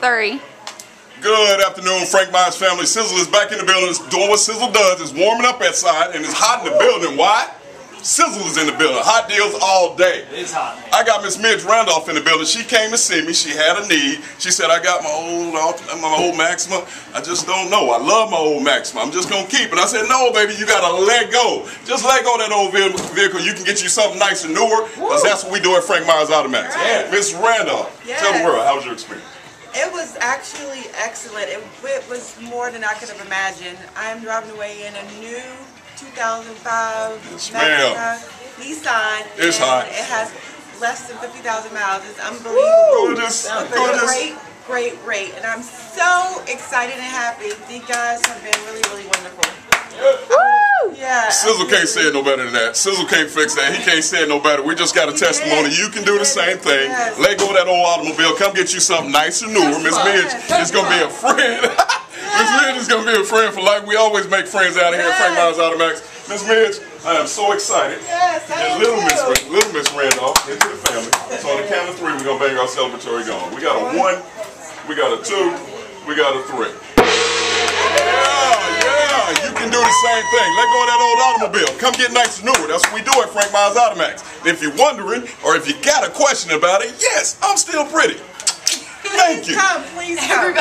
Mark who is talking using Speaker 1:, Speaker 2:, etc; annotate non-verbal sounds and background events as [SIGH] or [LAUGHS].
Speaker 1: three.
Speaker 2: Good afternoon, Frank Myers family. Sizzle is back in the building. It's doing what Sizzle does. It's warming up outside and it's hot in the building. Why? Sizzle is in the building. Hot deals all day.
Speaker 3: It's hot.
Speaker 2: I got Miss Midge Randolph in the building. She came to see me. She had a need. She said, I got my old my old Maxima. I just don't know. I love my old Maxima. I'm just going to keep it. I said, no, baby, you got to let go. Just let go of that old vehicle. You can get you something nice and newer because that's what we do at Frank Myers Auto Maxx.
Speaker 4: Right.
Speaker 2: Miss Randolph,
Speaker 4: Yes.
Speaker 2: tell the world, how was your experience?
Speaker 4: It was actually excellent. It, it was more than I could have imagined. I am driving away in a new 2005
Speaker 2: Yes,
Speaker 4: Nissan.
Speaker 2: It's hot.
Speaker 4: It has less than 50,000 miles. It's unbelievable.
Speaker 2: Gorgeous,
Speaker 4: It's
Speaker 2: gorgeous.
Speaker 4: great, great rate. And I'm so excited and happy. You guys have been really, really wonderful. Yeah.
Speaker 2: Sizzle can't say it no better than that. Sizzle can't fix that. He can't say it no better. We just got a testimony. You can do the same thing.
Speaker 4: Yes.
Speaker 2: Let go of that old automobile. Come get you something nice and newer. Miss [LAUGHS] Midge is going to be a friend. Miss Midge is going to be a friend for life. We always make friends out of here at Frank Myers Auto Maxx. Miss Midge, I am so excited.
Speaker 4: Yes, I
Speaker 2: And little Miss, little Miss Randolph into the family. So on the count of three, we're going to bang our celebratory gong. We got a one, we got a two, we got a three. The same thing. Let go of that old automobile. Come get nice and newer. That's what we do at Frank Myers Auto Maxx. If you're wondering, or if you got a question about it, yes, I'm still pretty. Thank you.
Speaker 4: Come, please come.